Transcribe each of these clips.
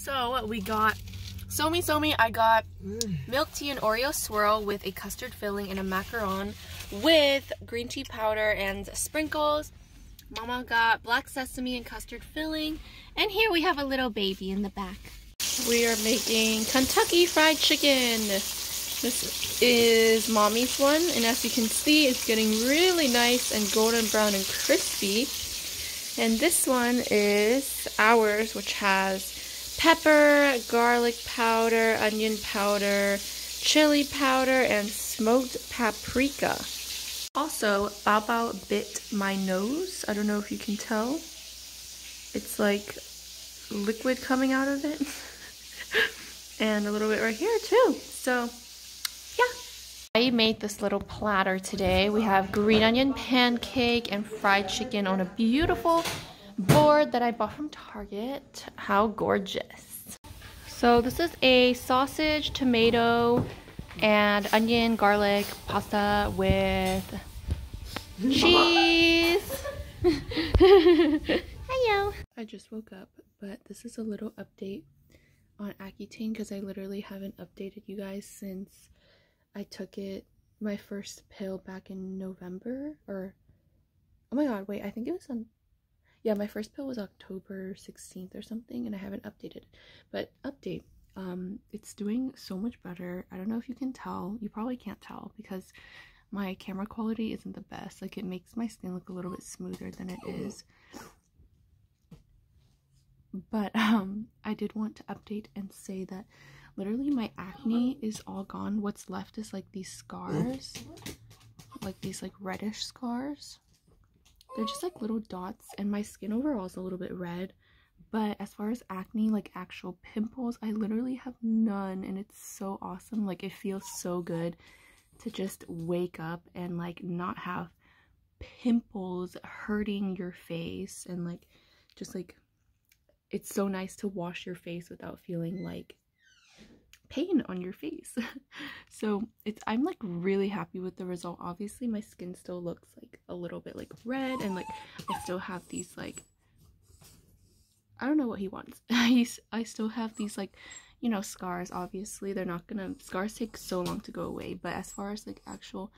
So we got Somi Somi. I got mm. milk tea and Oreo swirl with a custard filling and a macaron with green tea powder and sprinkles. Mama got black sesame and custard filling. And here we have a little baby in the back. We are making Kentucky Fried Chicken. This is mommy's one, and as you can see, it's getting really nice and golden brown and crispy. And this one is ours, which has pepper, garlic powder, onion powder, chili powder, and smoked paprika. Also, Bao Bao bit my nose. I don't know if you can tell. It's like liquid coming out of it. and a little bit right here too. So, yeah. I made this little platter today. We have green onion pancake and fried chicken on a beautiful board that I bought from Target. How gorgeous. So this is a sausage, tomato, and onion garlic pasta with cheese. Hello. I just woke up, but this is a little update on Accutane because I literally haven't updated you guys since I took it my first pill back in November or oh my god, wait, I think it was on yeah, my first pill was October 16th or something and I haven't updated. But update um it's doing so much better. I don't know if you can tell. You probably can't tell because my camera quality isn't the best. Like it makes my skin look a little bit smoother than it is. But um i did want to update and say that literally my acne is all gone. What's left is like these scars. Like these like reddish scars they're just like little dots and my skin overall is a little bit red but as far as acne like actual pimples i literally have none and it's so awesome like it feels so good to just wake up and like not have pimples hurting your face and like just like it's so nice to wash your face without feeling like pain on your face so it's i'm like really happy with the result obviously my skin still looks like a little bit like red and like i still have these like I don't know what he wants. I, I still have these like, you know, scars. Obviously, they're not gonna, scars take so long to go away. But as far as like actual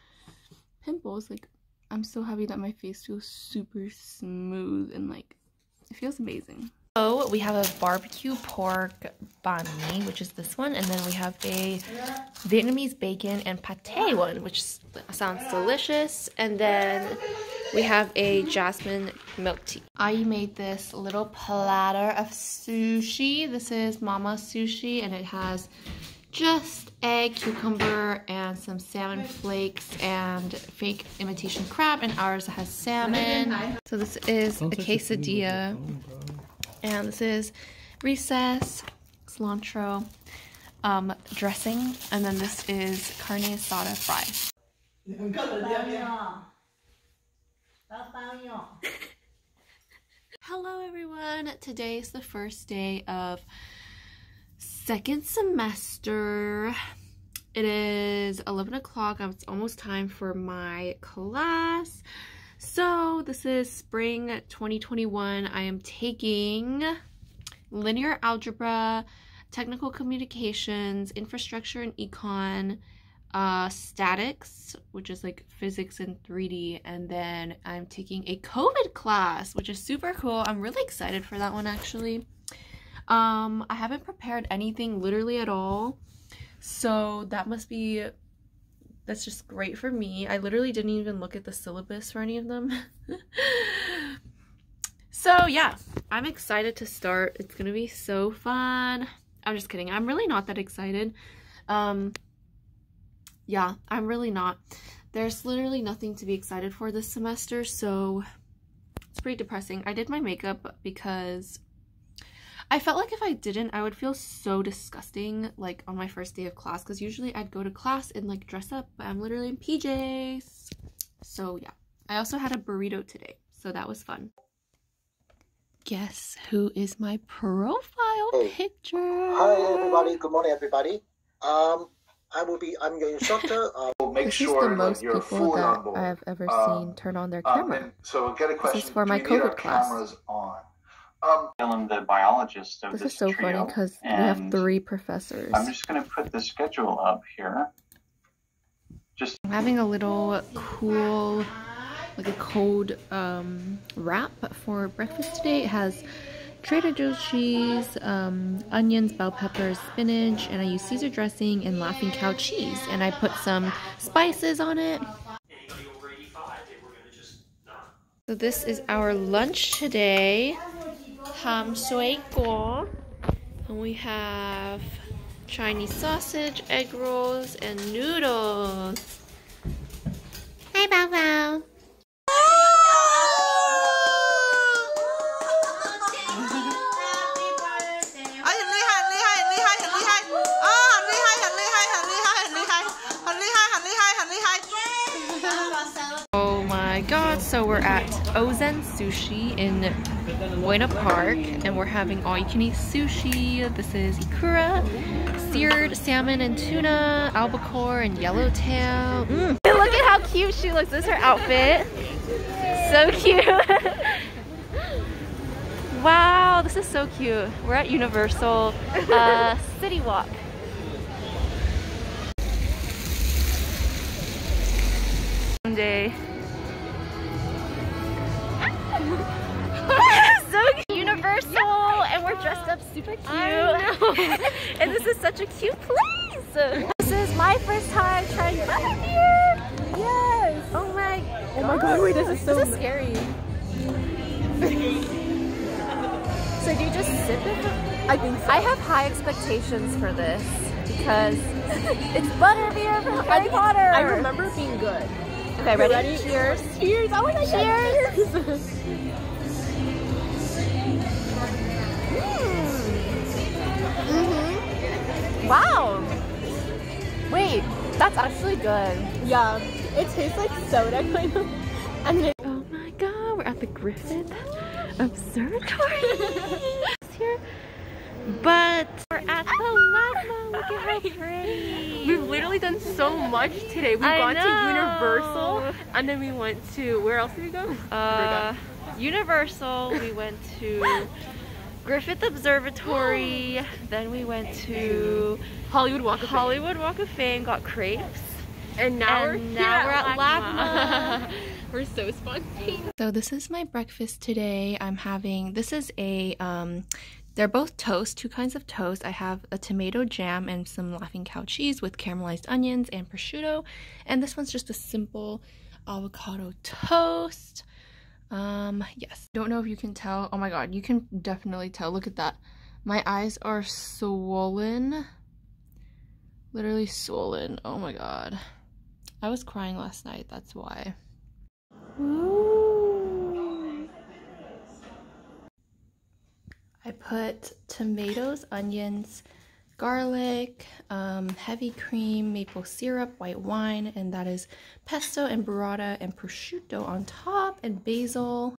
pimples, like I'm so happy that my face feels super smooth and like it feels amazing. So we have a barbecue pork banh mi, which is this one, and then we have a Vietnamese bacon and pate one, which sounds delicious, and then we have a jasmine milk tea. I made this little platter of sushi. This is Mama Sushi, and it has just egg, cucumber, and some salmon flakes and fake imitation crab, and ours has salmon. So this is a quesadilla and this is recess, cilantro, um, dressing, and then this is carne asada fry. Hello everyone! Today is the first day of second semester. It is 11 o'clock. It's almost time for my class. So this is spring 2021. I am taking linear algebra, technical communications, infrastructure and econ, uh, statics, which is like physics and 3D, and then I'm taking a COVID class, which is super cool. I'm really excited for that one actually. Um, I haven't prepared anything literally at all, so that must be that's just great for me. I literally didn't even look at the syllabus for any of them. so yeah, I'm excited to start. It's gonna be so fun. I'm just kidding. I'm really not that excited. Um, yeah, I'm really not. There's literally nothing to be excited for this semester, so it's pretty depressing. I did my makeup because I felt like if I didn't, I would feel so disgusting, like, on my first day of class, because usually I'd go to class and, like, dress up, but I'm literally in PJs. So, yeah. I also had a burrito today, so that was fun. Guess who is my profile hey. picture? Hi, everybody. Good morning, everybody. Um, I will be, I'm your instructor. Uh, we'll make this sure is the most people that I've ever um, seen turn on their um, camera. Um, so get a question. This is for my COVID class. on? Um, I'm the biologist of This this, is so funny trio, because we have and three professors. I'm just going to put the schedule up here. Just I'm having a little cool, like a cold um, wrap for breakfast today. It has Trader Joe's cheese, um, onions, bell peppers, spinach, and I use Caesar dressing and Laughing Cow cheese. And I put some spices on it. So this is our lunch today ham soy guo. And we have Chinese sausage, egg rolls, and noodles. Hi, Bao Bao. Oh my god, so we're at Ozen Sushi in Buena Park and we're having all you can eat sushi. This is ikura, seared salmon and tuna, albacore and yellowtail. Mm. Look at how cute she looks. This is her outfit. So cute. wow, this is so cute. We're at Universal uh, City Walk. Day. Dressed up super cute. and this is such a cute place. This is my first time trying butter beer. Yes. Oh my. Oh my god! Wait, this is so. This is scary. so do you just sip it? I think so. I have high expectations for this because it's butter beer from Harry Potter. I remember it being good. Okay, ready? ready? Cheers. Cheers! Oh my god! Cheers. Mm-hmm. Wow. Wait, that's actually good. yeah, it tastes like soda kind of. And then Oh my god, we're at the Griffith Observatory here. But we're at the LACMA. Look at how pretty. we've literally done so much today. We've I gone know. to Universal, and then we went to where else did we go? uh, Universal. We went to Griffith Observatory. Then we went to Hollywood Walk of Fame. Hollywood Walk of Fame. Got crepes. And now And we're now here we're at LACMA. we're so spontaneous. So this is my breakfast today. I'm having this is a um they're both toast, two kinds of toast. I have a tomato jam and some laughing cow cheese with caramelized onions and prosciutto. And this one's just a simple avocado toast. Um yes. Don't know if you can tell. Oh my god, you can definitely tell. Look at that. My eyes are swollen. Literally swollen. Oh my god. I was crying last night, that's why. I put tomatoes, onions, garlic, um, heavy cream, maple syrup, white wine, and that is pesto and burrata and prosciutto on top, and basil.